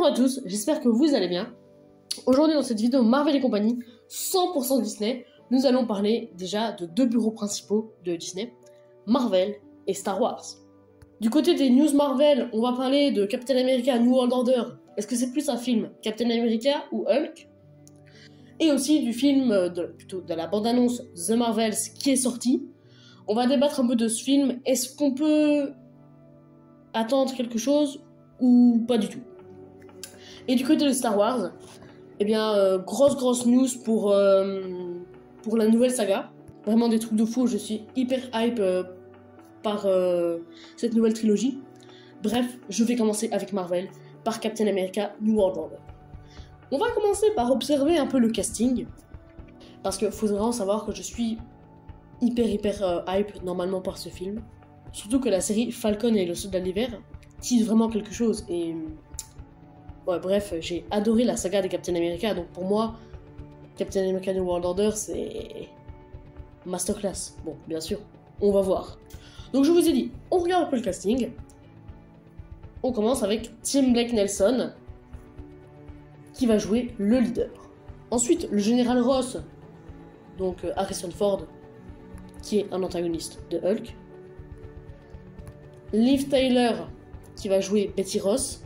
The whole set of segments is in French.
Bonjour à tous, j'espère que vous allez bien. Aujourd'hui dans cette vidéo Marvel et compagnie, 100% Disney, nous allons parler déjà de deux bureaux principaux de Disney, Marvel et Star Wars. Du côté des news Marvel, on va parler de Captain America New World Order. Est-ce que c'est plus un film Captain America ou Hulk? Et aussi du film, de, plutôt de la bande-annonce The Marvels qui est sorti. On va débattre un peu de ce film. Est-ce qu'on peut attendre quelque chose ou pas du tout? Et du côté de Star Wars, eh bien, euh, grosse grosse news pour, euh, pour la nouvelle saga. Vraiment des trucs de fou, je suis hyper hype euh, par cette nouvelle trilogie. Bref, je vais commencer avec Marvel, par Captain America New World Order. On va commencer par observer un peu le casting, parce qu'il faut vraiment savoir que je suis hyper hyper hype normalement par ce film. Surtout que la série Falcon et le soldat d'hiver tease vraiment quelque chose et bref, j'ai adoré la saga de Captain America, donc pour moi, Captain America New World Order, c'est masterclass. Bon, bien sûr, on va voir. Donc je vous ai dit, on regarde un peu le casting. On commence avec Tim Blake Nelson, qui va jouer le leader. Ensuite, le général Ross, donc euh, Harrison Ford, qui est un antagoniste de Hulk. Liv Taylor, qui va jouer Betty Ross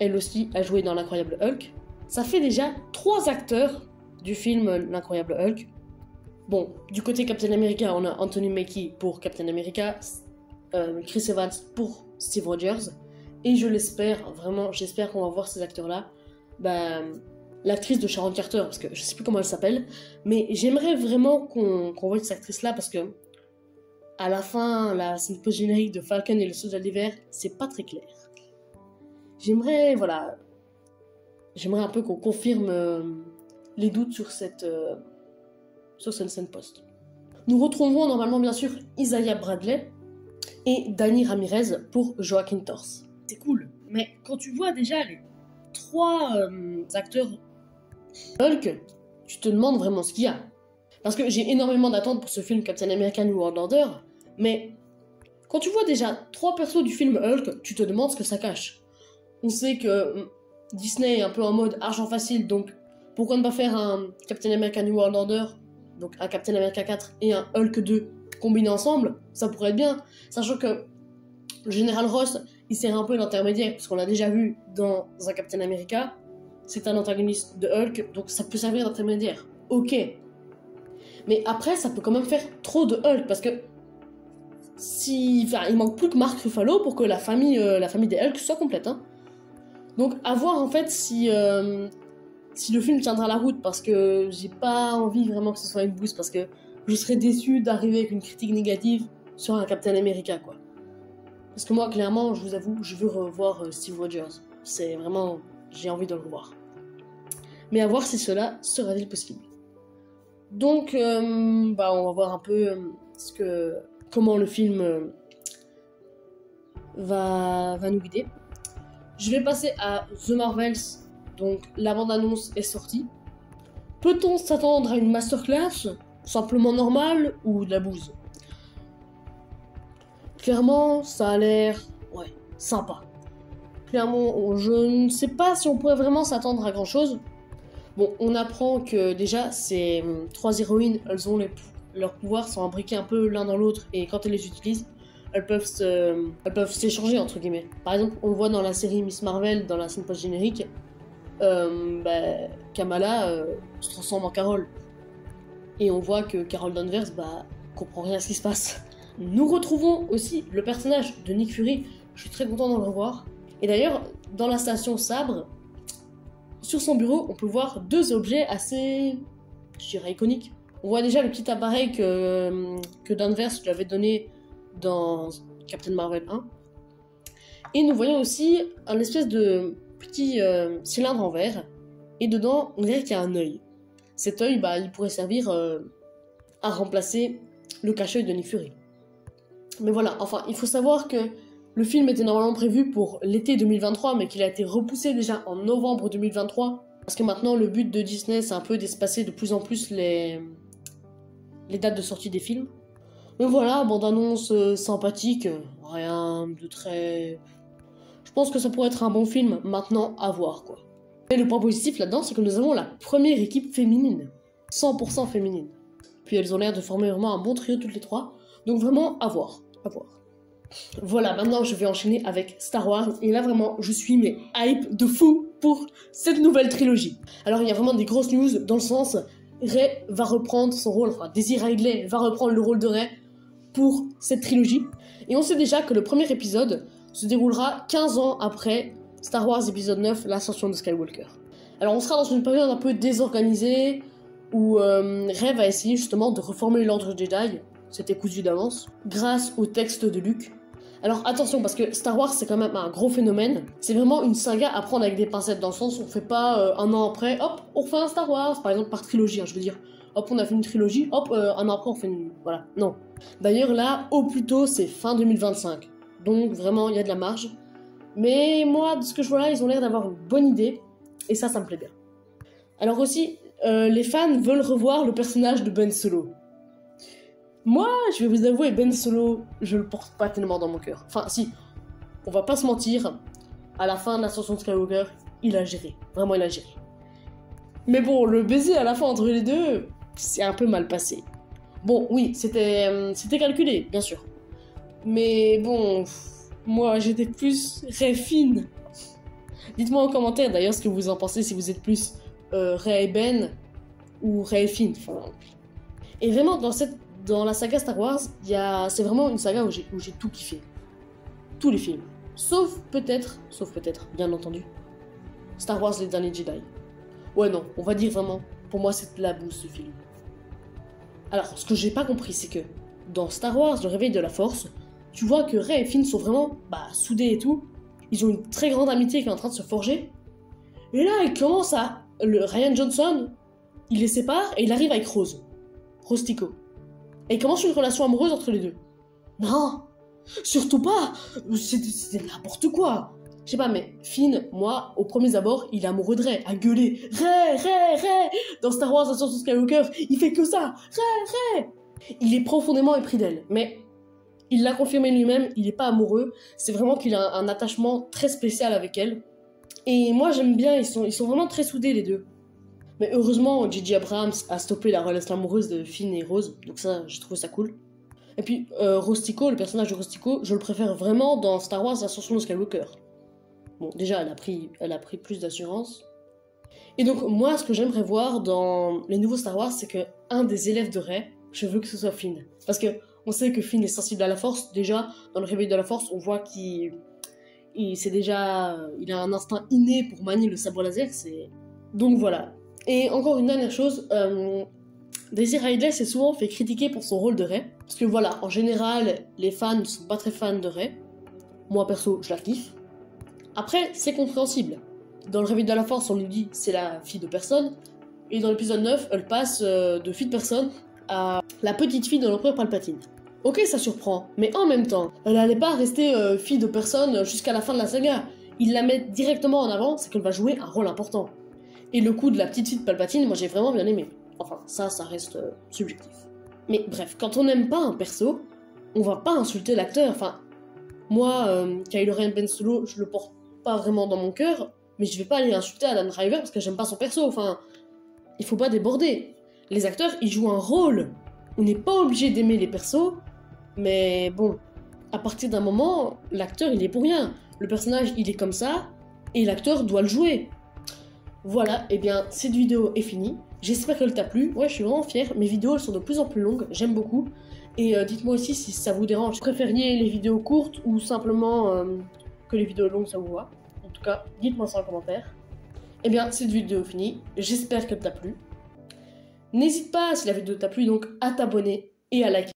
elle aussi a joué dans L'Incroyable Hulk. Ça fait déjà trois acteurs du film L'Incroyable Hulk. Bon, du côté Captain America, on a Anthony Mackie pour Captain America, euh, Chris Evans pour Steve Rogers. Et je l'espère, vraiment, j'espère qu'on va voir ces acteurs-là. Bah, l'actrice de Sharon Carter, parce que je sais plus comment elle s'appelle, mais j'aimerais vraiment qu'on voit cette actrice-là parce que à la fin, la scène post-générique de Falcon et le soldat d'hiver, c'est pas très clair j'aimerais, voilà, j'aimerais un peu qu'on confirme euh, les doutes sur cette, euh, sur cette scène post. Nous retrouvons normalement bien sûr Isaiah Bradley et Danny Ramirez pour Joaquin Torse. C'est cool, mais quand tu vois déjà les trois euh, acteurs Hulk, tu te demandes vraiment ce qu'il y a. Parce que j'ai énormément d'attentes pour ce film Captain America New World Order, mais quand tu vois déjà trois persos du film Hulk, tu te demandes ce que ça cache on sait que hum, Disney est un peu en mode argent facile, donc pourquoi ne pas faire un Captain America New World Order, donc un Captain America 4 et un Hulk 2 combinés ensemble, ça pourrait être bien, sachant que le général Ross, il sert un peu d'intermédiaire, parce qu'on l'a déjà vu dans un Captain America, c'est un antagoniste de Hulk, donc ça peut servir d'intermédiaire. Ok. Mais après, ça peut quand même faire trop de Hulk, parce que si, enfin, il manque plus que Mark Ruffalo pour que la famille, euh, la famille des Hulk soit complète. Hein. Donc à voir en fait si, euh, si le film tiendra la route parce que j'ai pas envie vraiment que ce soit une boost parce que je serais déçu d'arriver avec une critique négative sur un Captain America quoi. Parce que moi clairement je vous avoue je veux revoir euh, Steve Rogers. C'est vraiment j'ai envie de le revoir. Mais à voir si cela sera-t-il possible. Donc euh, bah on va voir un peu ce que comment le film va, va nous guider. Je vais passer à The Marvels. Donc la bande-annonce est sortie. Peut-on s'attendre à une masterclass? Simplement normale ou de la bouse? Clairement, ça a l'air... Ouais, sympa. Clairement, je ne sais pas si on pourrait vraiment s'attendre à grand-chose. Bon, on apprend que déjà, ces hum, trois héroïnes, elles ont leurs pouvoirs sont imbriqués un peu l'un dans l'autre et quand elles les utilisent, elles peuvent se, elles peuvent s'échanger entre guillemets. Par exemple, on voit dans la série Miss Marvel, dans la scène post générique, euh, bah, Kamala euh, se transforme en Carole. Et on voit que Carole Danvers bah, comprend rien à ce qui se passe. Nous retrouvons aussi le personnage de Nick Fury. Je suis très content de le revoir. Et d'ailleurs, dans la station Sabre, sur son bureau, on peut voir deux objets assez, je dirais, iconiques. On voit déjà le petit appareil que, que Danvers lui avait donné dans Captain Marvel 1. Et nous voyons aussi un espèce de petit euh, cylindre en verre. Et dedans, on dirait qu'il y a un œil. Cet œil, bah, il pourrait servir euh, à remplacer le cache-œil de Nick Fury. Mais voilà, enfin, il faut savoir que le film était normalement prévu pour l'été 2023, mais qu'il a été repoussé déjà en novembre 2023. Parce que maintenant, le but de Disney, c'est un peu d'espacer de plus en plus les, les dates de sortie des films. Mais voilà, bande-annonce euh, sympathique, rien de très... Je pense que ça pourrait être un bon film, maintenant à voir quoi. Et le point positif là-dedans, c'est que nous avons la première équipe féminine. 100% féminine. Puis elles ont l'air de former vraiment un bon trio toutes les trois. Donc vraiment à voir, à voir. Voilà, maintenant je vais enchaîner avec Star Wars. Et là vraiment, je suis mais hype de fou pour cette nouvelle trilogie. Alors il y a vraiment des grosses news dans le sens, Rey va reprendre son rôle, enfin Daisy Ridley va reprendre le rôle de Rey pour cette trilogie. Et on sait déjà que le premier épisode se déroulera 15 ans après Star Wars épisode 9, l'ascension de Skywalker. Alors on sera dans une période un peu désorganisée, où euh, Rey va essayer justement de reformer l'ordre Jedi, c'était cousu d'avance, grâce au texte de Luke. Alors attention, parce que Star Wars c'est quand même un gros phénomène, c'est vraiment une saga à prendre avec des pincettes, dans le sens où on fait pas euh, un an après, hop, on refait un Star Wars, par exemple par trilogie, hein, je veux dire, hop, on a fait une trilogie, hop, euh, un an après on fait une... Voilà, non. D'ailleurs là, au plus tôt c'est fin 2025, donc vraiment il y a de la marge. Mais moi, de ce que je vois là, ils ont l'air d'avoir une bonne idée, et ça, ça me plaît bien. Alors aussi, euh, les fans veulent revoir le personnage de Ben Solo. Moi, je vais vous avouer, Ben Solo, je le porte pas tellement dans mon cœur. Enfin, si, on va pas se mentir, à la fin de l'ascension de Skywalker, il a géré. Vraiment, il a géré. Mais bon, le baiser à la fin entre les deux, c'est un peu mal passé. Bon, oui, c'était euh, c'était calculé, bien sûr. Mais bon, moi, j'étais plus fine. Dites-moi en commentaire d'ailleurs ce que vous en pensez, si vous êtes plus euh, Ray Ben ou Ray Finn. Et vraiment, dans, cette, dans la saga Star Wars, c'est vraiment une saga où j'ai tout kiffé. Tous les films. Sauf peut-être, sauf peut-être, bien entendu, Star Wars Les Derniers Jedi. Ouais, non, on va dire vraiment, pour moi, c'est la bouse ce film. Alors, ce que j'ai pas compris, c'est que dans Star Wars, le réveil de la Force, tu vois que Ray et Finn sont vraiment bah, soudés et tout. Ils ont une très grande amitié qui est en train de se forger. Et là, il commence à. Ryan Johnson, il les sépare et il arrive avec Rose. Rose Tico. Et il commence une relation amoureuse entre les deux. Non Surtout pas C'était n'importe quoi Je sais pas, mais Finn, moi, au premier abord, il est amoureux de Ray, à gueuler Ray, Ray, Ray Dans Star Wars Ascension Skywalker, il fait que ça Ray, Ray Il est profondément épris d'elle, mais il l'a confirmé lui-même, il n'est pas amoureux. C'est vraiment qu'il a un, attachement très spécial avec elle. Et moi, j'aime bien, ils sont, ils sont vraiment très soudés les deux. Mais heureusement, Gigi Abrams a stoppé la relation amoureuse de Finn et Rose, donc ça, j'ai trouvé ça cool. Et puis, euh, Rostico, le personnage de Rostico, je le préfère vraiment dans Star Wars Ascension de Skywalker. Bon, déjà, elle a pris, elle a pris plus d'assurance. Et donc, moi, ce que j'aimerais voir dans les nouveaux Star Wars, c'est que un des élèves de Rey, je veux que ce soit Finn. Parce que on sait que Finn est sensible à la force. Déjà, dans le réveil de la force, on voit qu'il c'est déjà il a un instinct inné pour manier le sabre laser. C'est donc voilà. Et encore une dernière chose, euh, Daisy Ridley s'est souvent fait critiquer pour son rôle de Rey. Parce que voilà, en général, les fans ne sont pas très fans de Rey. Moi perso, je la kiffe. Après, c'est compréhensible. Dans le réveil de la force, on lui dit c'est la fille de personne. Et dans l'épisode 9, elle passe euh, de fille de personne à la petite fille de l'empereur Palpatine. Ok, ça surprend, mais en même temps, elle n'allait pas rester euh, fille de personne jusqu'à la fin de la saga. Ils la mettent directement en avant, c'est qu'elle va jouer un rôle important. Et le coup de la petite fille de Palpatine, moi j'ai vraiment bien aimé. Enfin, ça, ça reste euh, subjectif. Mais bref, quand on n'aime pas un perso, on va pas insulter l'acteur. Enfin, moi, Kylo Ren Ben Solo, je le porte pas vraiment dans mon cœur, mais je vais pas aller insulter Adam Driver parce que j'aime pas son perso. Enfin, il faut pas déborder. Les acteurs, ils jouent un rôle. On n'est pas obligé d'aimer les persos, mais bon, à partir d'un moment, l'acteur il est pour rien. Le personnage il est comme ça, et l'acteur doit le jouer. Voilà, et eh bien cette vidéo est finie. J'espère qu'elle t'a plu. Ouais, je suis vraiment fière. Mes vidéos elles sont de plus en plus longues, j'aime beaucoup. Et euh, dites-moi aussi si ça vous dérange. Préfériez les vidéos courtes ou simplement euh, que les vidéos longues ça vous voit. En tout cas, dites-moi ça en commentaire. Eh bien, cette vidéo finie. J'espère qu'elle t'a plu. N'hésite pas, si la vidéo t'a plu, donc à t'abonner et à liker.